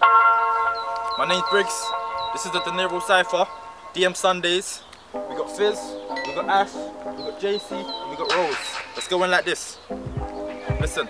My name's Briggs. This is the Deniro Cypher. DM Sundays. We got Fizz, we got Ash, we got Jaycee, and we got Rose. Let's go in like this. Listen.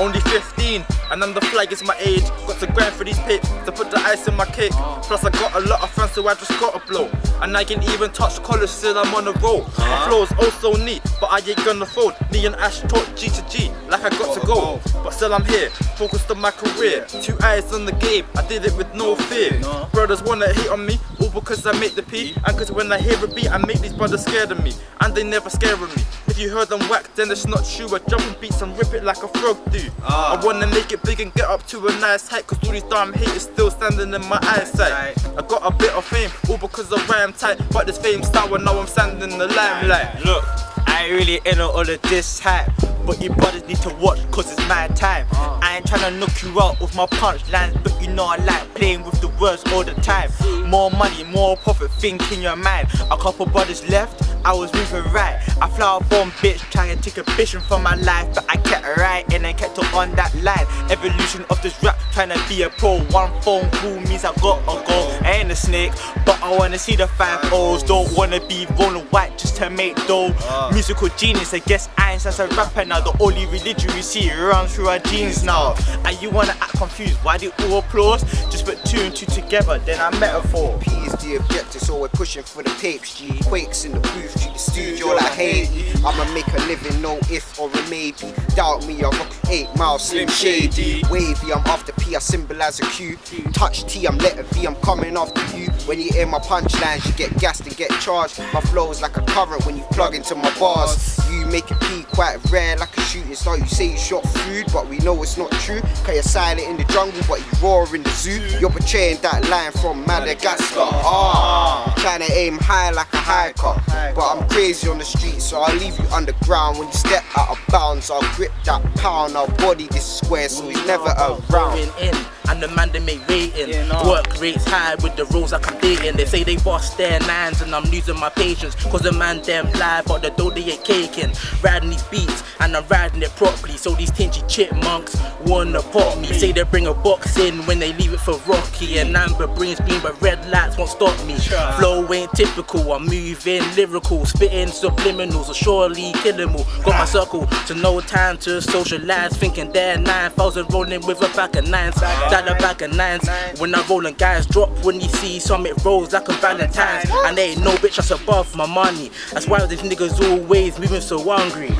Only 15, and I'm the flag is my age. Got to grind for these papes to put the ice in my cake. Plus, I got a lot of fans, so I just gotta blow. And I can even touch college, still I'm on the roll. My flow's oh so neat, but I ain't gonna fold. Me and Ash talk G to G, like I got to go. But still, I'm here, focused on my career. Two eyes on the game, I did it with no fear. Brothers wanna hate on me, because I make the P. And cause when I hear a beat, I make these brothers scared of me. And they never scare of me. If you heard them whack, then it's not true. I jump and beats and rip it like a frog do. I ah. wanna make it big and get up to a nice height. Cause all these damn haters still standing in my eyesight. I got a bit of fame, all because of rhyme tight. But this fame sour, now I'm standing in the limelight. Look, I ain't really in all of this hype. But you brothers need to watch cause it's my time. Uh. I ain't tryna knock you out with my punchlines, but you know I like playing with the words all the time. More money, more profit, think in your mind. A couple brothers left, I was moving right. I flower bomb bitch, trying to take a vision from my life, but I kept right and I kept on that line. Evolution of this rap, trying to be a pro. One phone call means I got a go. A snake, but I wanna see the five O's. Don't wanna be rolling white just to make dough. Ah. Musical genius, I guess Einstein's a rapper now. The only religion we see runs through our genes now. And you wanna act confused? Why do all applause? Just put two and two together, then I metaphor. P is the objective, so we're pushing for the papes. G quakes in the booth, G the studio like Haiti. I'ma make a living, no if or a maybe. Doubt me, I rock eight miles, slim shady. Wavy, I'm after P, I symbolize a Q. Touch T, I'm letter V, I'm coming after you. When you hear my punchlines, you get gassed and get charged. My flow is like a current when you plug into my bars. You make it P quite rare, like a shooting star. You say you shot food, but we know it's not true. Cause you're silent in the jungle, but you roar in the zoo. You're portraying that line from Madagascar. Ah, trying to aim high like a hiker. But I'm crazy on the street, so I'll leave you underground. When you step out of bounds, I'll grip that pound. I'll body this square, so he's never around. And the man they make rating. Work rates high with the rules like I'm dating. They say they bust their nines and I'm losing my patience. Cause the man them lie, but the dough they ain't caking. Riding these beats and I'm riding it properly. So these tingy chipmunks wanna pop me. Say they bring a box in when they leave it for Rocky. And amber brings beam, but red lights won't stop me. Flow ain't typical, I'm moving lyrical, spitting subliminals, so surely kill 'em all. Got my circle, so no time to socialize. Thinking they're 9,000 rolling with a pack of nines. That a bag of nines. When I roll and guys drop when you see some it rolls like a Valentine's. And they ain't no bitch that's above my money. That's why these niggas always moving so hungry.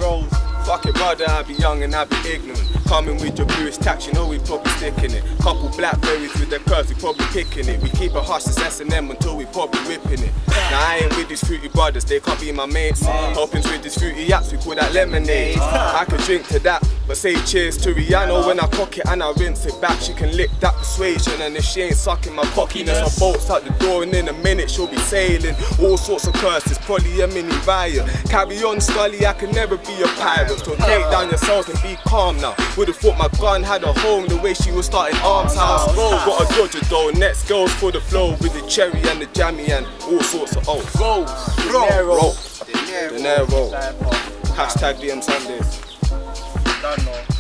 Fuck it, brother, I be young and I be ignorant. Coming with your bluest tax, you know we probably sticking it. Couple blackberries with their curves, we probably picking it. We keep it hush, it's S&M until we probably whipping it. Now I ain't with these fruity brothers, they can't be my mates. Hoping with these fruity yaps, we call that lemonade. I could drink to that, but say cheers to Rihanna when I cock it and I rinse it back. She can lick that persuasion, and if she ain't sucking my cockiness, I bolts out the door and in a minute she'll be sailing. All sorts of curses, probably a mini riot. Carry on, Scully, I can never be a pirate. So take down yourselves and be calm now. Would've thought my gun had a home the way she was starting arms house. Got a dodger though, next goes for the flow with the cherry and the jammy and all sorts of oats. Rolls, Roll. Deniro. Hashtag DM Sundays. Don't know.